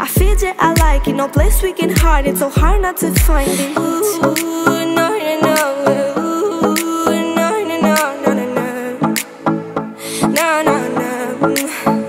I feel that I like it, no place we can hide it. So hard not to find it. Ooh, no, no, no. Ooh, no, no, no, no, no No, no, no